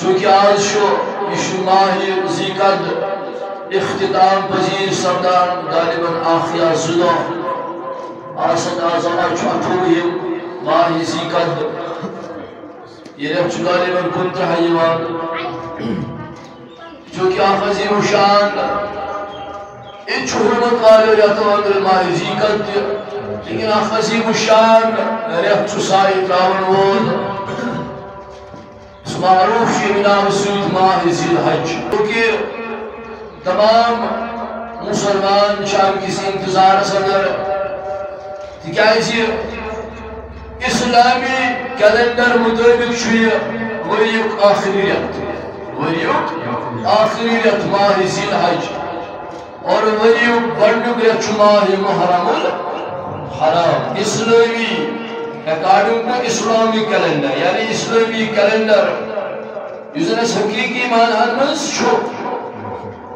چونکہ آج شو یہ ماہ زیقد اختتام پذیر سردان غالباً آخیا زدہ آسن آزم آج اٹھوہم ماہ زیقد یہ رب غالباً کنتہ یوان چونکہ آخ عظیم شان ان حرمت والے رہتا اندر ماہ زیقد لیکن آخ عظیم شان رب رہت سائی تراون وول معروف شیئر نام سوید ماہ ذی الحج کیونکہ تمام مسلمان شام کسی انتظار صدر تکیازی جی؟ اسلامی کیلنڈر مطابق چھوئی وریق آخری رت وریق آخری رت ماہ ذی الحج، اور وریق گۄڈنیُک رٮ۪تھ ماہ محرم الحرام، اسلامی اکارڈنگ ٹو اسلامی کیلنڈر یعنی اسلامی کیلنڈر یوزنس حقیقی معنی منز چھو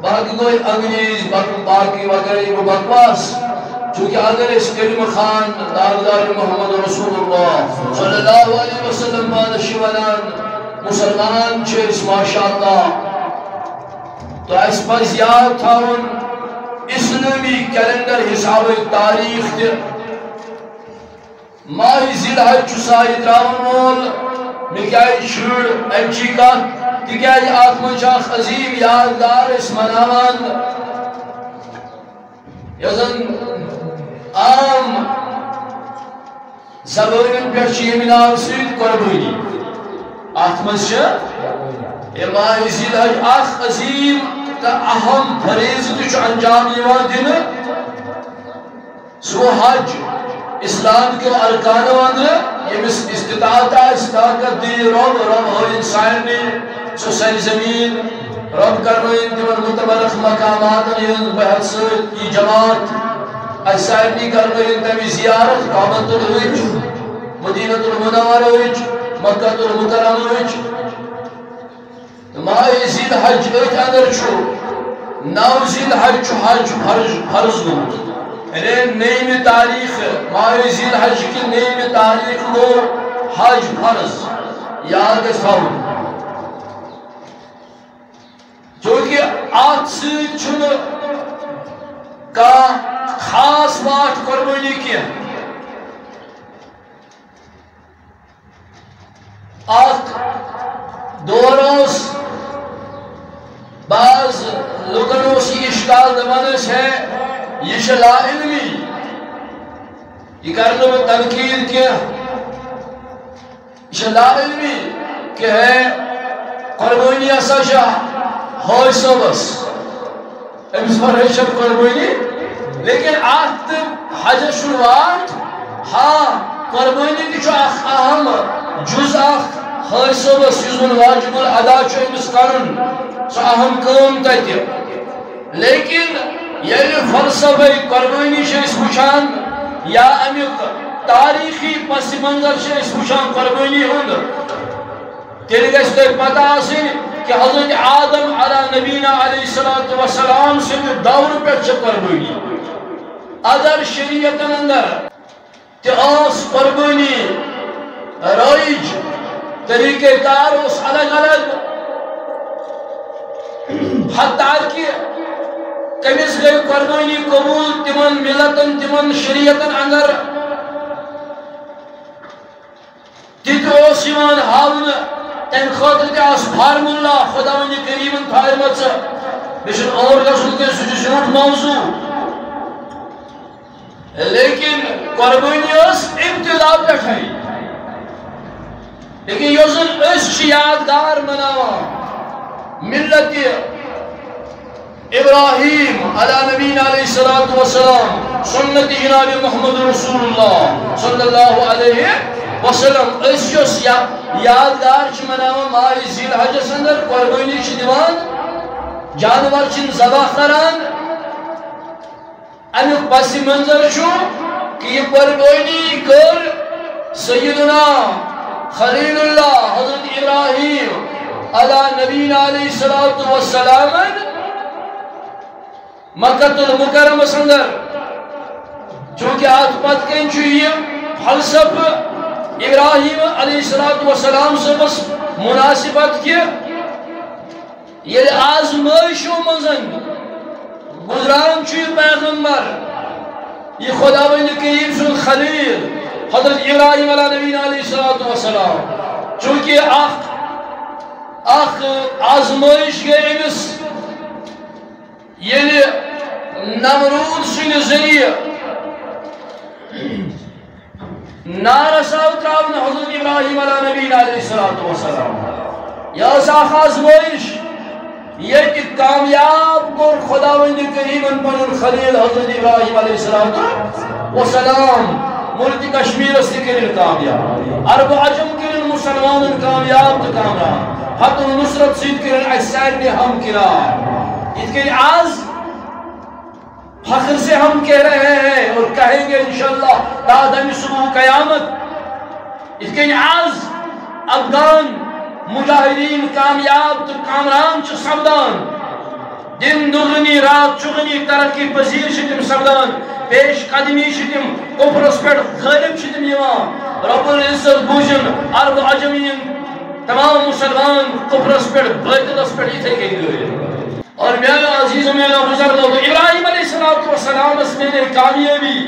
باقی کوئی انگریز باقی وغیرہ یہ بکواس چونکہ اگر اس کلم خان داردار محمد رسول اللہ صلی اللہ علیہ وسلم بان شیولان مسلمان ماشاءاللہ تو اس پر یاد تھاون اسلامی کیلنڈر حساب تاریخ دے ماہ ذی الحج سائی تراون وول مکیائی شُر امچی کا تکیائی آتمن شاخ عظیم یادگار اس مناوان یزن عام زبانن پر چی مناو سید قربانی آتمن شاخ ماہ ذی الحج آخ عظیم تا اہم فریض تچ انجام یوان دن سو حج اسلام کے ارکان اندر یمس استطاعت آس طاقت دی، رب رب ہو انسان نے سو سر زمین رب کرنوین تمن متبرخ مقامات ہند بحث سید کی جماعت اجسائب اسائنی کرنوین تمی زیارت کامت الوج مدینت المنور وج مکہ المکرم وج ماہ زید حج ایت اندر چھو نو زید حج چھو حج فرض گمت یعنی نیم تاریخ ماہ ذی الحج کی نیم تاریخ لو حج فرض یاد تھاؤن جو کہ آت سے چھن کا خاص بات قربانی کیا آت دوروس بعض لکنوسی اشکال دمانس ہے یہ لا علمی یہ کرنے میں تنقید کیا یہ لا علمی کہ ہے قربانی ایسا شاہ ہوئی صبس امس پر حشر قربانی لیکن آت حج شروعات ہاں قربانی تی چھو اخ اہم جز اخ ہوئی صبس یزمن واجب الادا چھو امس کرن سو اہم کام تیتی لیکن یعنی فلسفہ قربانی سے اس وچان یا امیق تاریخی پس منظر سے اس وچان قربانی ہوں تیلی گیس تو پتہ آسی کہ حضرت آدم علی نبینا علیہ السلام سے دور پر چھ قربانی اگر شریعت اندر تی آس قربانی رائج، طریقہ کار اس الگ الگ، حتی کہ کمس گئی قربانی قبول تمن ملتن تمن شریعتن اندر تیت ہاون تم خاطر تہ فارمولہ خدا ون کریم تھائمت بشن اور گھن کہ سہ جھوٹ موضوع لیکن قربانی اس ابتدا پہ لیکن یوزن اس یادگار مناوان ملت ابراہیم علی نبینا علیہ السلام سنت جناب محمد رسول اللہ صلی اللہ علیہ وسلم۔ اس جس یادگار چھ مناو ماہ ذی الحج اندر قربانی چھ دیوان، جانور چھ ذبح کران۔ امیک پس منظر چھو کہ یہ قربانی کر سیدنا خلیل اللہ حضرت ابراہیم علی نبینا علیہ السلام مکہ المکرم سندر. چونکہ آت پت کن یہ فلسف ابراہیم علیہ السلام سے بس مناسبت کہ یہ یعنی آزمائشوں مزن گزران چھ پیغمبر. یہ خدا بند کریم سن خلیل، حضرت ابراہیم علیہ نبی علیہ السلام چونکہ اخ اخ آزمائش گئی امس یل نمرود سن ذریعہ نارساو تراؤن حضرت ابراہیم علیہ نبی علیہ السلام یا ساخ آزمائش یہ کہ کامیاب کو خدا وند کریم پن خلیل حضرت ابراہیم علیہ السلام ملک کشمیر سے کرن کامیاب عرب عجم کرن مسلمان کامیاب تو کامیاب حت نصرت سید کرن احسان نے ہم اس کے آز فخر سے ہم کہہ رہے ہیں اور کہیں گے انشاءاللہ تا دم صبح قیامت، اس کے آز افغان مجاہدین کامیاب تو کامران چھ سبدان دن دغنی رات چغنی ترقی پذیر تم سبدان پیش قدمی تم کفرس پہ غالب تم یوان رب العزت بوجن عرب عجمین، تمام مسلمان کفرس پہ باطلس پہ اتھے گئی گئے اور میرا عزیز و میرا بزرگ، ابراہیم علیہ السلام اس میں نے کامیابی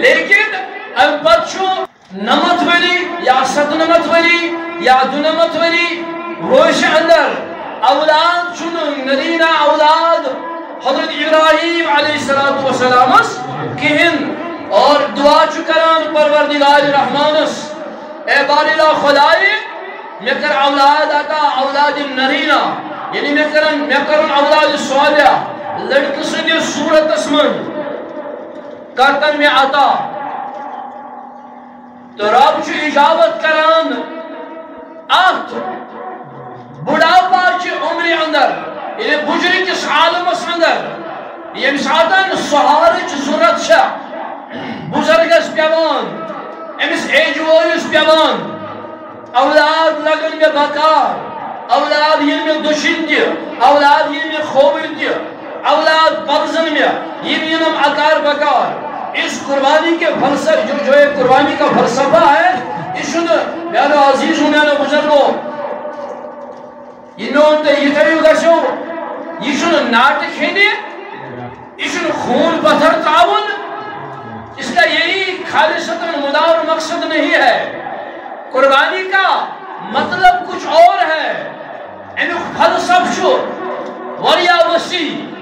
لیکن اب بچوں، نمت ولی یا ست نمت ولی یا دو نمت ولی روش اندر اولاد چون نرینا اولاد، حضرت ابراہیم علیہ السلام اس کہن۔ اور دعا چکران پروردگار رحمانس اے بالیلا خدای، میں کر اولاد آتا اولاد نرینا یعنی میں کرن میں کرن اولاد سوالیا لڑک سنی صورت اسمن۔ کرتن میں آتا۔ تو رب چھ اجابت کران ات بڑھاپا چھ عمر اندر یعنی بجری کس عالمس اندر یم ساتن سہارچ ضرورت چھ بزرگس پیوان امس ایج وولس پیوان اولاد لگن میں بکار۔ اولاد یم میں دشن دی اولاد یم میں خوبر دی اولاد پرزن میں یم ینم اکار بکار اس قربانی کے فلسف جو جو ایک قربانی کا فلسفہ ہے اس شد میرا عزیز ہوں میرا بزرگو انہوں نے یہ کری گشو یہ شد ناٹک کھینے یہ شد خون پتھر تعاون اس کا یہی خالصتا مدار مقصد نہیں ہے قربانی کا مطلب کچھ اور ہے۔ انہوں فلسف شو۔ وریا وسیع۔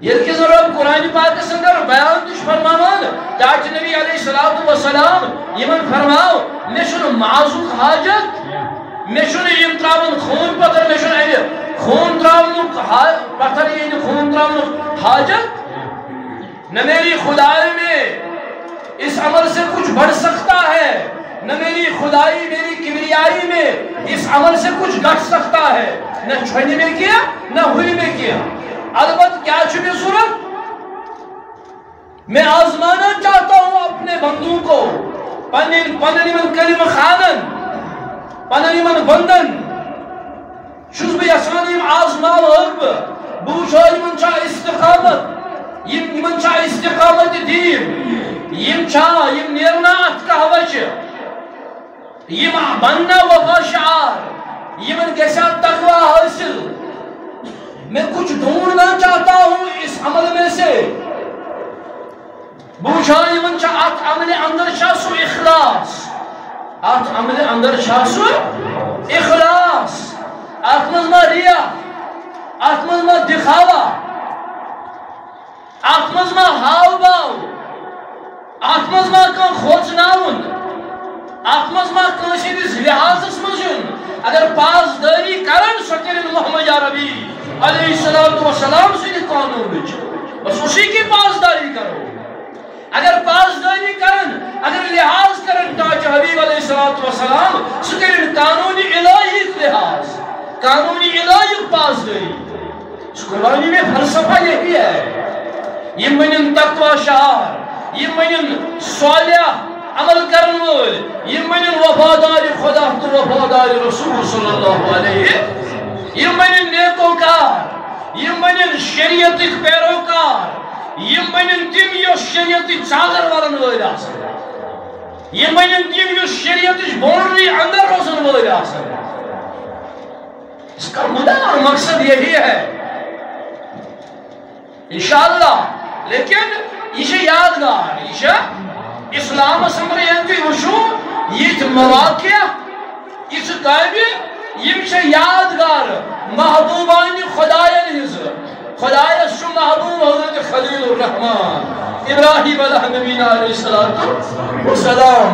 یہ کہ ضرور قرآن پاک سندر بیان تش فرماوان تاچ نبی علیہ السلام والسلام یمن فرماو مشن معذوق حاجت، مشن یم تراون خون پتر مشن ایلی خون تراون پتر یعنی خون تراون حاجت۔ نہ میری خدائی میں اس عمل سے کچھ بڑھ سکتا ہے۔ نہ میری خدائی، میری کبریائی میں اس عمل سے کچھ گھٹ سکتا ہے، نہ چھوڑنے میں کیا، نہ ہوئی میں کیا۔ البت کیا چھوٹی صورت؟ میں آزمانا چاہتا ہوں اپنے بندوں کو پننی من کلم خانن پننی من بندن۔ شوز بی اسانیم آزماو حب بوچھائی من چاہ استقامت یم من چاہ استقامت دین۔ یم چاہ یم نیرنا اتکا ہوچ یم بننا وفا شعار یم گسا تقوی حاصل۔ میں کچھ ڈھونڈنا چاہتا ہوں اس عمل میں سے۔ بوچھائی من چاہ آت عمل اندر شاہ سو اخلاص۔ آت عمل اندر شاہ سو اخلاص۔ آت مزمہ ریا، آت مزمہ دکھاوا۔ آت مزمہ ہاو باو۔ آت مزمہ کن خوچناون آت مزمہ کنشی دیس لحاظ اس مجھن اگر پاس داری کرن سکرین محمد یا ربی علیہ السلام سے قانون بچ بس اسی کی پاسداری کرو اگر پاسداری کرن اگر لحاظ کرن تاج حبیب علیہ السلام سکرن قانونی الہی لحاظ قانونی الہی پاسداری اس قرآنی میں فلسفہ یہی ہے یہ منن تقوی شہار یہ منن صالح عمل کرن وول یہ منن وفادار خدا تو وفادار رسول صلی اللہ علیہ. وسلم یہ منن نیکوکار. یہ منن شریعتک پیروکار. یہ منن تم یو شریعتی چادر ورن ویل آسان یہ منن تیم یس شریعت باؤنڈری اندر روزن وول آسان اس کا مدہ اور مقصد یہی ہے. انشاءاللہ. لیکن، یہ یادگار، یہ اسلام سمر ینتی وشو یہ مواقع یہ قائم، یہ یادگار محبوبان خدایان ہز خدای شو محبوب حضرت خلیل الرحمن، ابراہیم علیہ نبینا علیہ السلام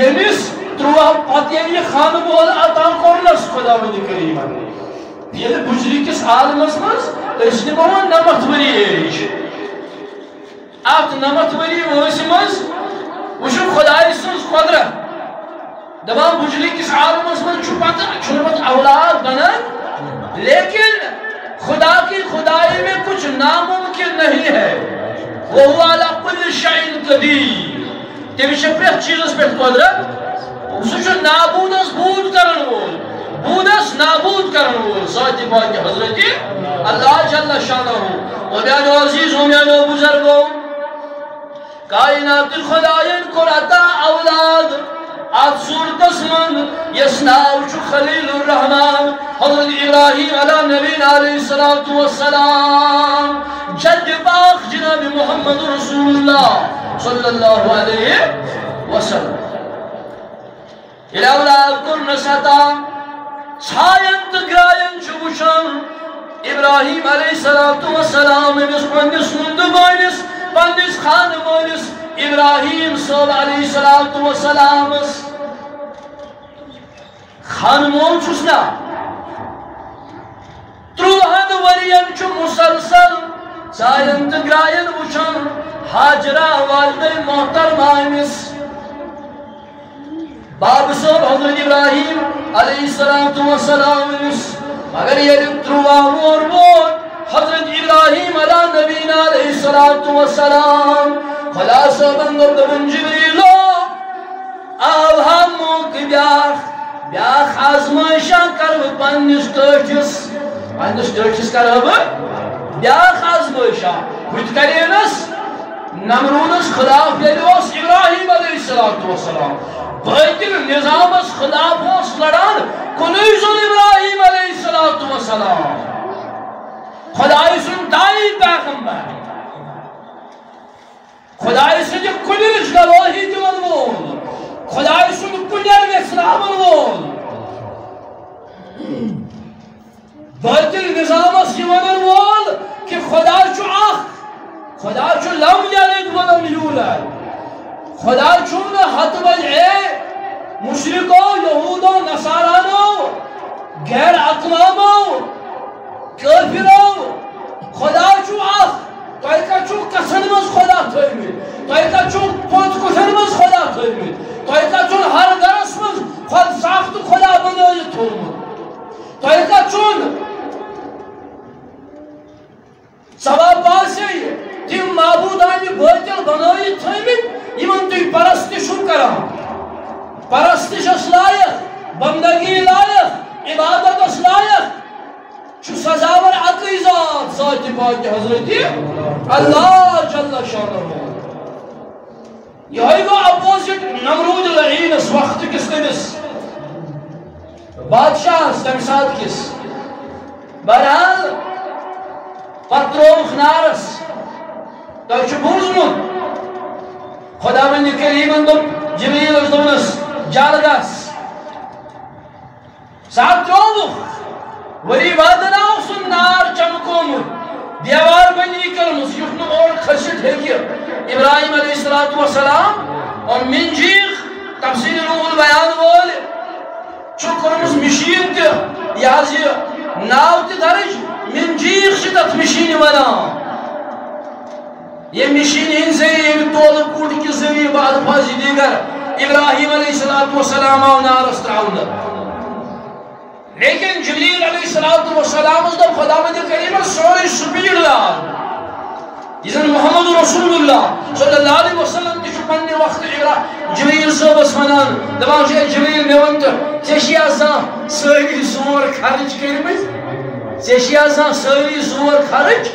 یمس تروہ پتہ یہ خان بول عطا کرنس خدا ود کریم۔ یہ بجری کس عالمس مز اس نمو نمت وری ایج ات نمت وری وس مز وشو خدای سنز قدرت دبان بجلی کس عالمس مز چھو پتہ چھو اولاد بنن لیکن خدا کی خدائی میں کچھ ناممکن نہیں ہے. وہ والا کل شعین قدیر. تیمیشہ پریت چیزس پہ قدرت سوچو نابودس بود کرن وول. بودس نابود کرن وول. ساتھ پاک حضرت اللہ جل شانہ ہو. و بیانو عزیز و بیانو بزرگو. کائنات خدایان کو عطا اولاد آت صورت من یسناو چو خلیل الرحمن حضرت ابراہیم علی نبی علیہ السلام جد باق جناب محمد رسول اللہ صلی اللہ علیہ وسلم الاولاد کرن ستا چھائن تگرائن چو چوشن ابراہیم علیہ السلام امس پندس مندبائنس پندس خانوانس ابراہیم صلی اللہ علیہ وسلم خانمون چھسنا تروہن ورین چھ مسلسل سائن تگرائن وچن حاجرہ والد محترم آئمس باب صاحب حضرت ابراہیم علیہ السلام مگر یہ تروہ مور مور حضرت ابراہیم علیہ نبینا علیہ السلام خلاصہ بندر دبن جبریلو آو ہمو کی بیاخ بیاخ آزمائشان کرو پنیس ٹوچس پنیس ٹوچس کرو بیاخ آزمائشان کچھ کرینس نمرونس خلاف یلیوس ابراہیم علیہ السلام باطل نظام اس خلاف اس لڑان کنیز ابراہیم علیہ السلام خدای سن دائی پیغمبر خدای سن کنیز گواہی دیون وول خدای سن کنیر اسلام وول باطل نظام اس یونن وول کہ خدا چو اخ خدا چو لم یلد ولم یولد خدا چون حد بجعے مشرکو یہودو نصارانو غیر اقوامو کافرو خدا چو اخ تو کا چو کسن مز خدا تھویمی تو کا چو پوت کسن مز خدا تھویمی تو کا چون ہر گرس مز خود ساخت خدا بنائی تھویمی تو کا چون سواب باسی تیم معبودانی باطل بنائی تھویمی یمن تھی پرستشو کرام پرستش اس لائق بندگی لائق عبادت اس لائق چو سزاور عقی ذات ذات پاک حضرتی اللہ جل شانہ یہ گو اپوزٹ نمرود لعین اس وقت کس تمس بادشاہ تم ساتھ کس؟ بہرحال پتروم خنارس تو چھ بوزمت خدا من کریمن دم جبریل اس دونس جالگس سات چوبو وری وادنا سن نار چمکوم دیوار بنی کرمس یخن اور خشت ہے ابراہیم علیہ السلام اور منجیخ تفسیر رول بیان بول چو کرمس مشین تے یاز یہ ناو تے درج، منجیخ شدت مشین ونام یہ مشین ان ذریعے یہ تول کوٹ کے ذریعے بعد فاضی دیگر ابراہیم علیہ السلام آو نارس تراؤن لیکن جبریل علیہ السلام اس دب خدا مدی کریم سوری سپیڑ لال جزن محمد رسول اللہ صلی اللہ علیہ وسلم تیچو پنی وقت جبریل صاحب اس منان دبان جائے جبریل میں ونتو چیشی آزان سوری زور خرچ کرمت چیشی آزان سوری زور خرچ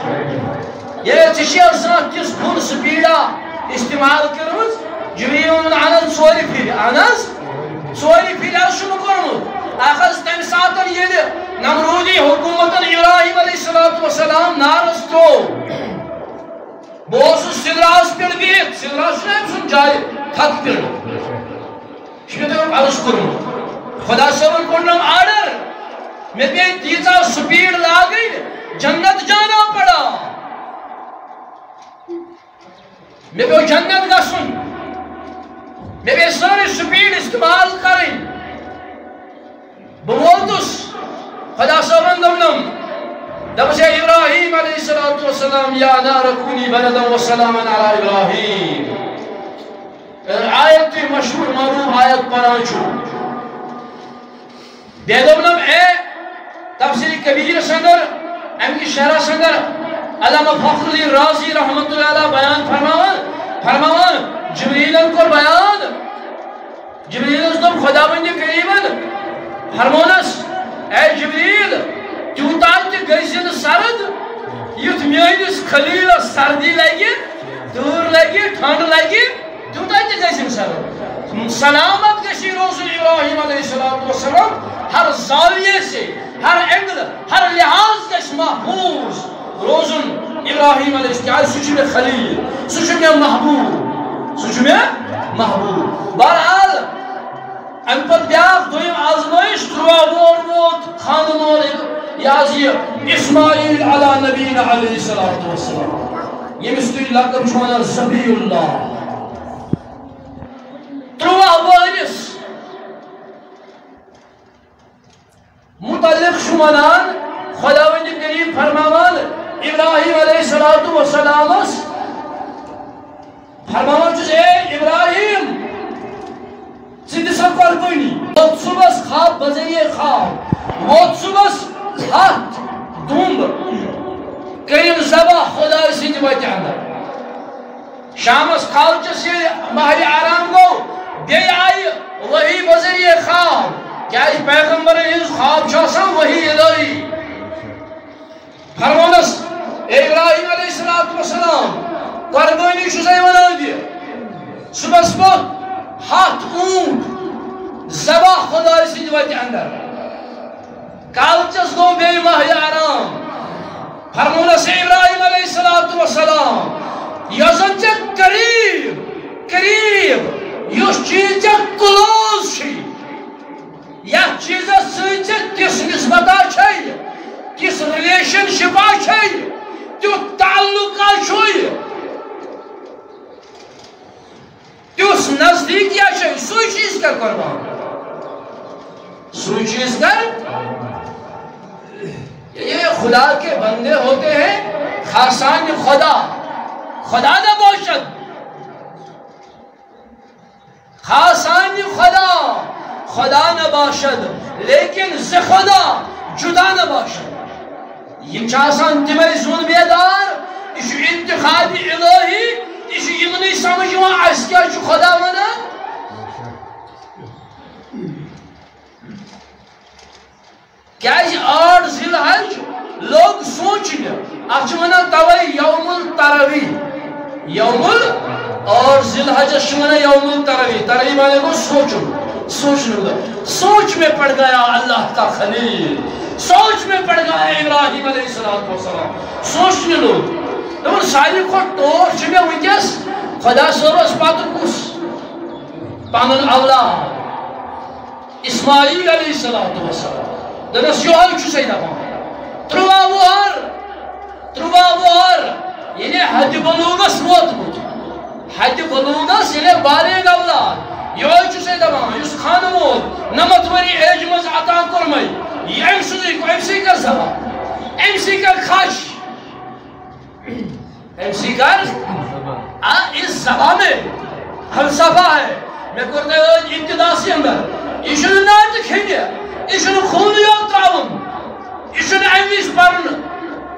یہ چشی آسان کس پھول سپیڈا استعمال کرمز جبریل ون انس ژورِ پھر انس ژورِ پھر حظ چھُ مےٚ ابراہیم علیہ السلام نارس تروو بہٕ اوسُس سِدراہس پٮ۪ٹھ بِہِتھ سِدرا چھُنہ أمۍ سُنٛد عرض کوٚرمُت خۄدا صٲبن کوٚرنم آرڈر. مےٚ پیٚیہِ جنت جانا پڑا. مےٚ پیٚو جنت گژھُن مےٚ پیٚیہِ سٲرٕے سپیٖڈ استعمال کرٕنۍ بہٕ خدا صٲبن دوٚپنم دوٚپُس ہے ابراہیم علیہ الصلوۃ والسلام یا نار کونی بلدا وسلاما علی ابراہیم آیت تُہۍ مشہوٗر معروٗف آیت پران چھُو بیٚیہِ اے تفسیر کبیر سندر امی شرح سندر علامہ فخر الدین رازی رحمت اللہ علیہ بیان فرماوان فرماوان جبریلن کو بیان جبریلن دوٚپ خدا بندی قریبن Harmonas, ey Jibril, yutat gayzini sarıd, yutmayınız kılıyla sardilagi, durlagi, tanrılagi, yutat gayzini sarıd. Selamet geçir olsun İbrahim Aleyhisselatü Vesselam, her zaviyesi, her engel, her lihaz geç mahfuz. Rozun İbrahim Aleyhisselam, suçumya halil, suçumya mahbub, suçumya mahbub. Barhal, ام پت بیاکھ دویم آزمائش تروا وور ووت خان مول یازی اسماعیل علی نبینا علیہ السلام یمس تُہۍ لقب چھُ ونان زبی اللہ تروا وٲرِس متعلق چھُ ونان خداوند کریم فرماوان ابراہیم علیہ السلام فرماوان چھُس اے ابراہیم ژٕ سا قربٲنی ووت صُبحس خواب بذریعہ خواب ووت صُبحس ہتھ دُمب کٔرِو ذبح خۄداے سٕنٛدِ وتہِ اندر شامس کالچس ییٚلہِ ماہہِ آرام گوٚو بیٚیہِ آیہِ ؤحی بذریعہ خواب کیا کیٛازِ پیغمبرن ہٕنٛز خواب چھُ آسان ؤحی الہی فرمونس ابراہیم علیہ السلام قربٲنی چھُسے ونان دِ صُبحس ووت ہاتھ اونٹ زبا خدا سند وتہِ اندر کالچس گو بے ماہ آرام فرمونس ابراہیم علیہ الصلوۃ والسلام یوزن ژےٚ قریب قریب یُس چیٖز ژےٚ کلوز چھُے یتھ چیٖزس سۭتۍ ژےٚ تِژھ نسبتا چھے تِژھ رِلیشن شِپا چھے تیُتھ تعلقا چھُے تیس نزدیک کیا چھے سوئی چیز کر قربان سوئی چیز کر۔ یہ خدا کے بندے ہوتے ہیں، خاصان خدا۔ خدا نہ باشد خاصان خدا۔ خدا نہ باشد، لیکن ز خدا جدا نہ باشد۔ یہ چاسان تمہیں زون بیدار اس انتخابی الہی یہ یہ سمجھ اس کیا خدا ونان کیا آٹھ ذیل حج؟ لوگ سوچنے اتھ ونان توے یوم التروی یوم ال اور ذیل حجس ونان یوم التروی تروی مانے کو سوچن سوچنے سوچ میں پڑ گیا اللہ کا خلیل۔ سوچ میں پڑ گیا ابراہیم علیہ السلام سوچنے لوگ دپان ساروی کھۄتہٕ ٹوٹھ چھِ مےٚ وٕنکٮ۪س خۄدا صٲبس پتہٕ کُس؟ پنُن اولاد۔ اسماعیل علیہ السلام وسلام دپس یہوے چھُسے دپان ترٛواہ وُہر ترٛواہ وُہر ییٚلہِ حدِ بلوٗغس ووتمُت حدِ بلوٗغس ییٚلہِ بالغ اولاد یہوے چھُسے دپان یُس خانہٕ مول نمتھ ؤری ایجہِ منٛز عطا کوٚرمٕے یہِ أمۍ سُنٛدٕے أمۍ سٕے کر زبان أمۍ سٕے کر خش ایم سی کر اس زبان میں فلسفہ ہے میں کرتے ہیں ابتدا سے اندر ایشن نات کھینی ایشن خون یاد تراؤن ایشن ایمیش پرن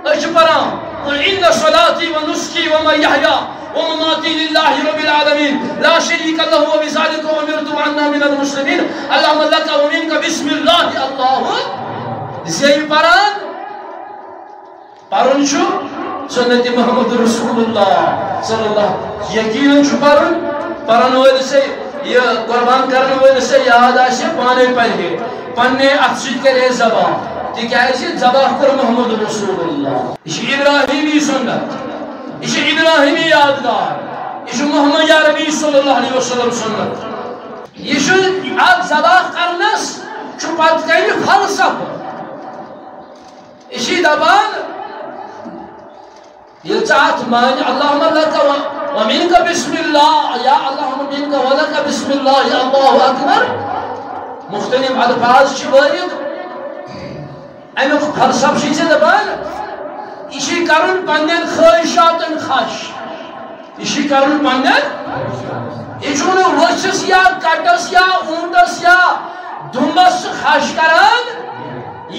اچھ پران قل ان صلاتي ونسكي وما يحيى ومماتي لله رب العالمين لا شريك له وبذلك امرت وعنا من المسلمين اللهم لك ومنك بسم الله الله زي پران پرن شو سنت محمد رسول اللہ صلی اللہ یقین چھو پرن پرن ول سے یہ قربان کرنے ول سے یاد آسے پانے پہلے پنے ات سۭتۍ کرے زبان۔ تکیازِ ذبح کوٚر محمد رسول اللہ۔ یہ ابراہیمی سنت۔ یہ ابراہیمی یادگار۔ یہ محمد عربی صلی اللہ علیہ وسلم سنت۔ یہ چھُ اکھ ذبح کرنس چھُ پتہٕ کَنہِ فلسفہٕ یہ چھِ دپان ییٚلہِ ژٕ اتھ مانہِ اللہُمہ لک ومنك بسم الله، يا اللهم منك ولك بسم الله، يا الله أكبر. مختلف الفاظ چھ وارد امیک فلسف چھ ژے دپان کرن پنن خواہشاتن خش یہ چھ کرن پنن یہ وچس یا کٹس یا اونٹس یا دمبس خش کران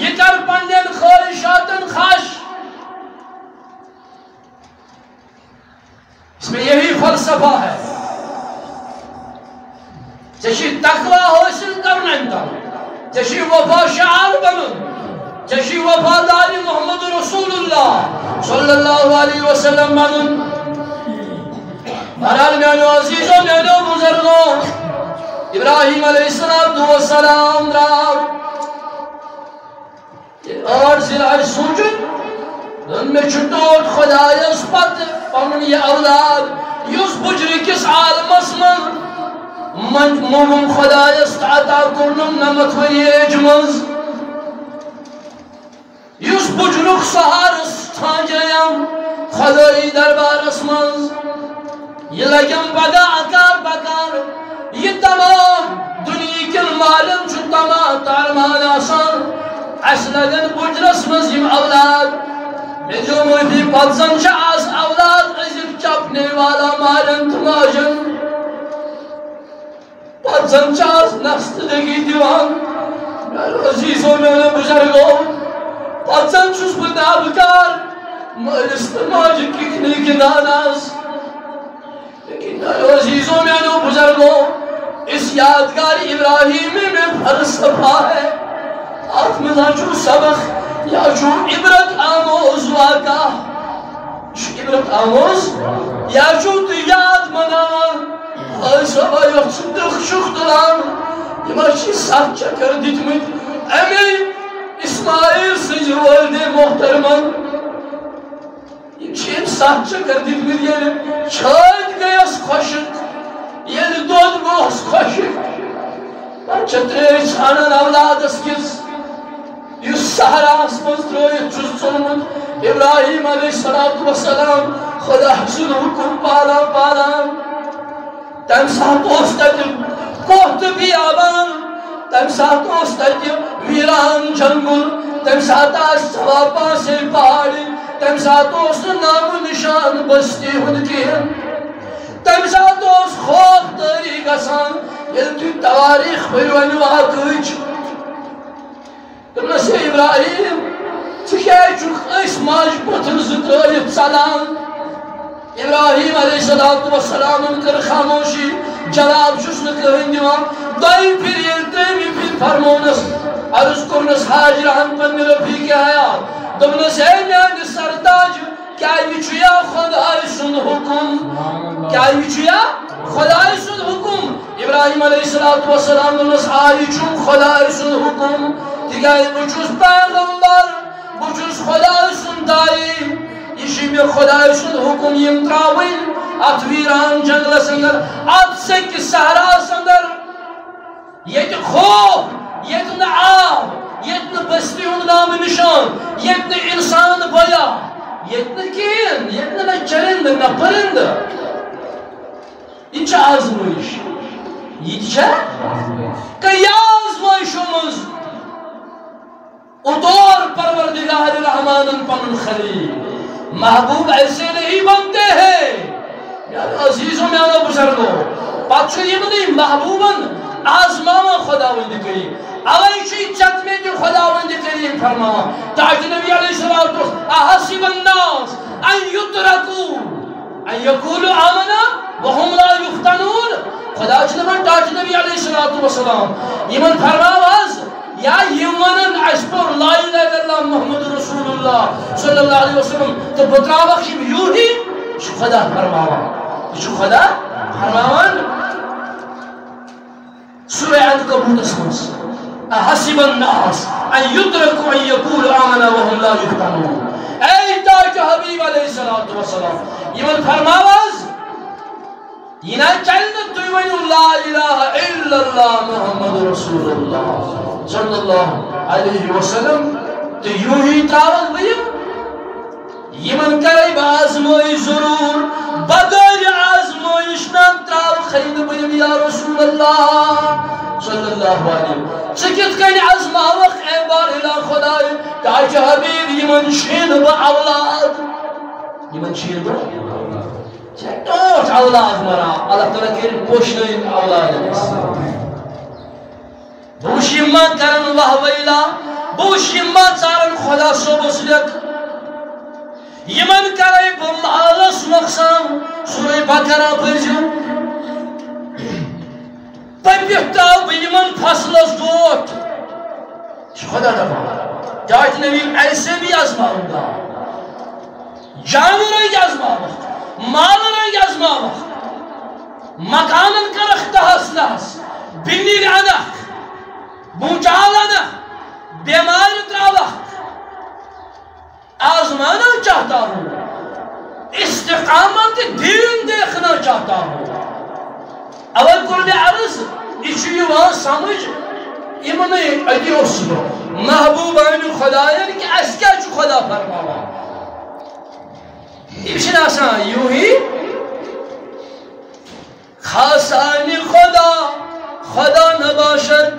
یہ کر پنن خواہشاتن خش اس میں یہی فلسفہ ہے۔ جشی تقوی حاصل کرنا انتا جشی وفا شعار بنن جشی وفادار محمد رسول اللہ صلی اللہ علیہ وسلم بنن بہرحال میانو عزیزوں میانو بزرگوں، ابراہیم علیہ السلام راو اور ضلع سوچن دن میں چھٹوٹ خدایس پت پنن یہ اولاد یس بجری کس عالمس من موہم خدایس عطا کرنم نمت وریج مز یس بجرک سہارس تھانجیم خدای دربارس مز یہ لگم پگا اکار بکار یہ تمام دنیا کن مالن چھو تمام تارمان آسان اس لگن بجرس مز یم اولاد جو مجھے پتزن شاس اولاد عزب چپنے والا مارن تماجن پتزن شاس نفس دگی دیوان عزیزوں میں نے بزرگوں پتزن چوس بنا بکار مالس تماج ککنے کی ناناس لیکن عزیزوں میں نے بزرگوں اس یادگار ابراہیمی میں فلسفہ ہے آپ میں جو سبق یا شو عبرت آموز واقع شو عبرت آموز یا شو تیاد منان آئی سبا یا صدق شختلان یما چی سات چکر دیتمید امی اسماعیل سجر والد محترمان چیم سات چکر دیتمید یعنی چھاید گیس خوشک یعنی دود گوس یس سہراس مز ترائت چھس ژونمت ابراہیم علیہ السلام خدا سن حکم پالا پالا تم سات اس تت کوت بیابان تم سات اس تت ویران جنگل تم سات آس سوا پاسے پہاڑی تم سات اس نام نشان بستی ہند کہن تم سات اس خوف تاری گسان یل تو تواریخ پر ون واقعی دوٚپنَس ہے ابراہیم ژٕ کیٛازِ چھُکھ أسۍ ماجہِ پوٚتھر زٕ ترٛٲیِتھ ژلان ابراہیم علیہ السلام وسلامن کر خاموشی جواب چھُس نہٕ کٕہٕنۍ دِوان دۄیہِ پھِرِ ییٚلہِ پھِرِ فرمونَس عرض کوٚرنَس حاجرہن پنٛنہِ رفیٖق حیات دوٚپنَس ہے میٛانہِ سرتاج کیٛاہ یہِ چھُ یا خۄداے سُنٛد حُکُم کیٛاہ یہِ چھُ یا خۄداے سُنٛد حُکُم ابراہیم علیہ السلام دوٚپنَس آ یہِ چھُم خۄداے سُنٛد حُکُم تکیاز بچوس پیغمبر بچوس خدا سن دائی یہ میں خدا سن حکم یم تراوین ات ویران جنگل سندر ات سک سہرا سندر یہ خوف یہ نہ آب یہ نہ بستی ہند نام نشان یہ نہ انسان بیا یہ ادور پروردگار رحمان پن خلیل۔ محبوب ایسے نہیں بنتے ہیں۔ یار عزیزوں میں آنا بزرگوں پاتشو یہ منی محبوباً آزماما خداوند کریم اوئی چی چت میں جو خداوند کریم فرما تاج نبی علیہ السلام تو احسب الناس ان یترکو۔ ان یکولو آمنا وهم لا یفتنون۔ خدا چنبان تاج نبی علیہ السلام یہ من فرما واز یا یمنن اشپر لا الہ الا اللہ محمد رسول اللہ صلی اللہ علیہ وسلم تو بتراوخ یوہی شو خدا فرماوا شو خدا فرماوان سورة عنكبوت اسمس أحسب الناس أن يدركوا أن يقولوا آمنا وهم لا يفتنون أي تاج حبيب عليه الصلاة والسلام يمن فرماواز ينا جنة تيوين لا إله إلا الله محمد رسول الله صلى الله عليه وسلم تيوهي تراوز بيم يمن كري بازموي ضرور بغير آزمويش نام تراو خيد بيم يا رسول الله صلى الله عليه سكت كان عزم وقت عبار إلى خداي تعج حبيب يمن شين بأولاد يمن شين بأولاد Çektaş Allah azmara. Allah Teala gelip boşlayın Allah eylemesin. Bu şimman karın Allah veyla. Bu şimman sarın Kuda sobası dök. Yemen karayı bunla ağla sunaksan. Surayı Bakara bıcım. Tabiyatta bu yemen fasılaz doğut. Şuhada da bana. Cahit Nebi'nin elsebi yazmağında. Canura'yı yazmağında. مالن ازماوہ مکانن کرخ تحس نحس بنیر انخ بوچال انخ بیمار تراوہ آزمانا چاہتا ہوں استقامت دین دیکھنا چاہتا ہوں اول کل میں عرض اچھی وہاں سمجھ امن ادی اس محبوب آئین خدایان کہ اس کیا چھو خدا فرماوا یہ آسان یوں ہی خاصان خدا خدا نباشد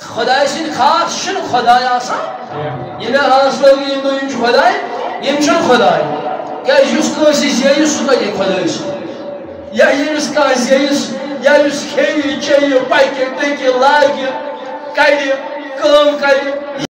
خدا سن خاص شن خدا آسان یہ میں خاص لوگ یہ دو انچ خدا ہے یہ چھن خدا ہے کیا یس کسی زیئی سو کا یہ خدا ہے یا یس کا زیئی یا یس کھیئی چیئی پاکی ٹکی لاگی کری کام کری